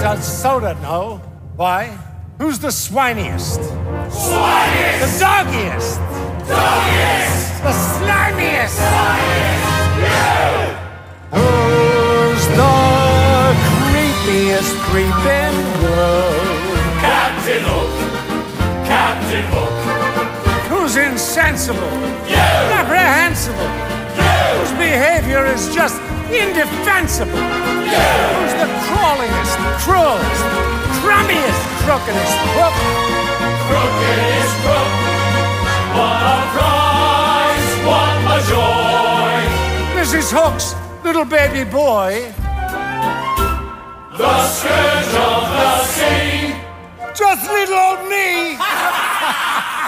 does soda know. Why? Who's the swiniest? Swiniest! The doggiest! Doggiest! The slimiest! Slimiest! You! Who's the creepiest creep in the world? Captain Hook! Captain Hook! Who's insensible? You! Reprehensible? You! Whose behavior is just indefensible? Crow's, crummiest, crookedest crook. Crookedest crook, what a prize, what a joy. Mrs. Hook's little baby boy. The scourge of the sea. Just little old me.